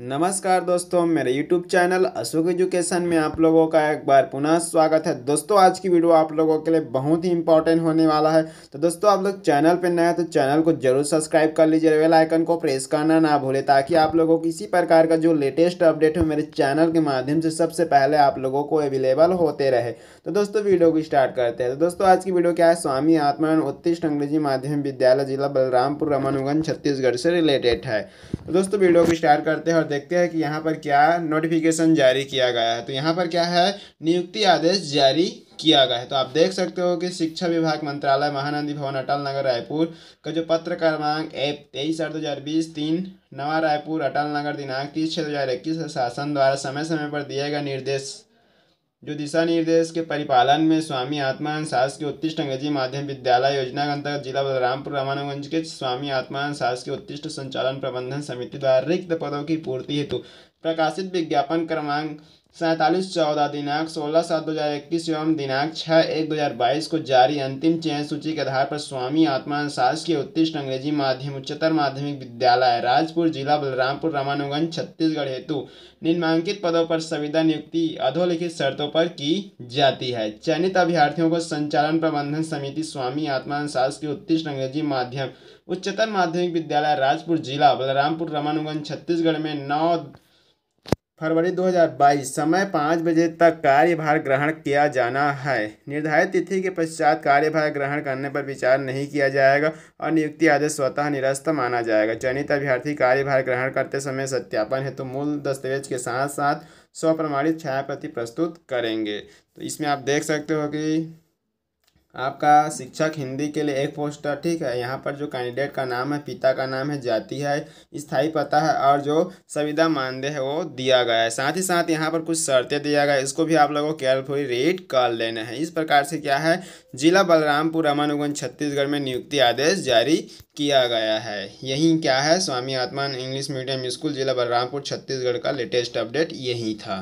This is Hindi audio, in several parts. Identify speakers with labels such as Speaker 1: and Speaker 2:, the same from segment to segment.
Speaker 1: नमस्कार दोस्तों, मेरे YouTube चैनल अशोक एजुकेशन में आप लोगों का एक बार पुनः स्वागत है। दोस्तों, आज की वीडियो आप लोगों के लिए बहुत ही इंपॉर्टेंट होने वाला है। तो दोस्तों, आप लोग चैनल पर नए हैं तो चैनल को ज़रूर सब्सक्राइब कर लीजिए बेल आइकन को प्रेस करना ना भूले ताकि आप लोगों को किसी प्रकार का जो लेटेस्ट अपडेट है मेरे चैनल के माध्यम से सबसे पहले आप लोगों को अवेलेबल होते रहे। तो दोस्तों, वीडियो को स्टार्ट करते हैं। तो दोस्तों, आज की वीडियो क्या है? स्वामी आत्मान उत्कृष्ट अंग्रेज़ी माध्यमिक विद्यालय जिला बलरामपुर, रमानुगंज, छत्तीसगढ़ से रिलेटेड है। तो दोस्तों, वीडियो को स्टार्ट करते हैं देखते हैं कि यहाँ पर क्या नोटिफिकेशन जारी किया गया है। तो यहाँ पर क्या है? नियुक्ति आदेश जारी किया गया है। तो आप देख सकते हो कि शिक्षा विभाग मंत्रालय महानंदी भवन, अटल नगर, रायपुर का जो पत्र क्रमांक एप तेईस आठ दो हज़ार बीस तीन, नवा रायपुर, अटल नगर दिनांक तीस छः दो हज़ार इक्कीस, शासन द्वारा समय समय पर दिए गए निर्देश जो दिशा निर्देश के परिपालन में स्वामी आत्मान शासकीय उत्कृष्ट अंग्रेज़ी माध्यम विद्यालय योजना के अंतर्गत जिला बलरामपुर, रामानुगंज के स्वामी आत्मान शासकीय उत्कृष्ट संचालन प्रबंधन समिति द्वारा रिक्त पदों की पूर्ति हेतु प्रकाशित विज्ञापन क्रमांक सैंतालीस चौदह दिनांक सोलह सात दो हज़ार इक्कीस एवं दिनांक छः एक दो हज़ार बाईस को जारी अंतिम चयन सूची के आधार पर स्वामी आत्मा शासकीय उत्कृष्ट अंग्रेज़ी माध्यम, उच्चतर माध्यमिक विद्यालय, राजपुर जिला, बलरामपुर, रामानुगंज, छत्तीसगढ़ हेतु निम्नांकित पदों पर संविदा नियुक्ति अधोलिखित शर्तों पर की जाती है। चयनित अभ्यर्थियों को संचालन प्रबंधन समिति स्वामी आत्मा शासकीय उत्कृष्ट अंग्रेज़ी माध्यम, उच्चतर माध्यमिक विद्यालय, राजपुर जिला, बलरामपुर, रामानुगंज, छत्तीसगढ़ में नौ फरवरी 2022 समय पाँच बजे तक कार्यभार ग्रहण किया जाना है। निर्धारित तिथि के पश्चात कार्यभार ग्रहण करने पर विचार नहीं किया जाएगा और नियुक्ति आदेश स्वतः निरस्त माना जाएगा। चयनित अभ्यर्थी कार्यभार ग्रहण करते समय सत्यापन हेतु तो मूल दस्तावेज़ के साथ साथ स्वप्रमाणित छाया प्रति प्रस्तुत करेंगे। तो इसमें आप देख सकते हो कि आपका शिक्षक हिंदी के लिए एक पोस्टर, ठीक है? यहाँ पर जो कैंडिडेट का नाम है, पिता का नाम है, जाति है, स्थायी पता है और जो संविदा मानदेय है वो दिया गया है। साथ ही साथ यहाँ पर कुछ शर्तें दिया गया है, इसको भी आप लोगों को केयरफुली रीड कर लेना है। इस प्रकार से क्या है, जिला बलरामपुर अमानुगंज छत्तीसगढ़ में नियुक्ति आदेश जारी किया गया है। यही क्या है, स्वामी आत्मान इंग्लिश मीडियम स्कूल, जिला बलरामपुर, छत्तीसगढ़ का लेटेस्ट अपडेट यही था।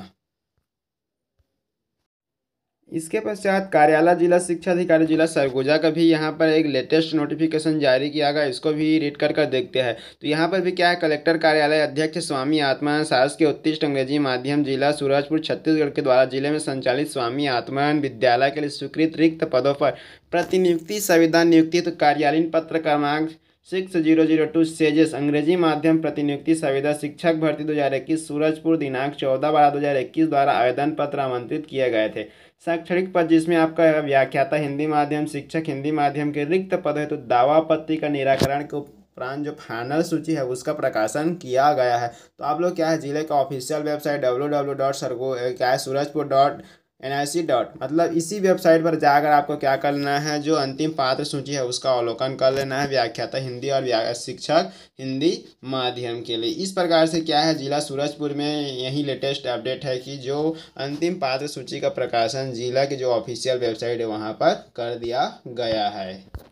Speaker 1: इसके पश्चात कार्यालय, जिला शिक्षा अधिकारी, जिला सरगुजा का भी यहाँ पर एक लेटेस्ट नोटिफिकेशन जारी किया गया, इसको भी रीड कर कर देखते हैं। तो यहाँ पर भी क्या है, कलेक्टर कार्यालय अध्यक्ष स्वामी आत्मा सास के उत्कृष्ट अंग्रेज़ी माध्यम जिला सूरजपुर, छत्तीसगढ़ के द्वारा ज़िले में संचालित स्वामी आत्मान विद्यालय के लिए स्वीकृत रिक्त पदों पर प्रतिनियुक्ति, संविधान नियुक्ति तो कार्यालयीन पत्र क्रमांक सिक्स ज़ीरो ज़ीरो टू सेजेस अंग्रेज़ी माध्यम प्रतिनियुक्ति संविदा शिक्षक भर्ती दो हज़ार इक्कीस सूरजपुर दिनांक चौदह बारह दो हज़ार इक्कीस द्वारा आवेदन पत्र आमंत्रित किए गए थे। शैक्षणिक पद जिसमें आपका व्याख्याता हिंदी माध्यम, शिक्षक हिंदी माध्यम के रिक्त पद है तो दावा आपत्ति का निराकरण के उपरांत जो फाइनल सूची है, उसका प्रकाशन किया गया है। तो आप लोग क्या है, ज़िले का official website W W dot सरगो क्या है, Surajpur dot N I C dot मतलब इसी वेबसाइट पर जाकर आपको क्या करना है, जो अंतिम पात्र सूची है, उसका अवलोकन कर लेना है, व्याख्याता हिंदी और शिक्षक हिंदी माध्यम के लिए। इस प्रकार से क्या है, जिला सूरजपुर में यही लेटेस्ट अपडेट है कि जो अंतिम पात्र सूची का प्रकाशन जिला के जो ऑफिशियल वेबसाइट है, वहाँ पर कर दिया गया है।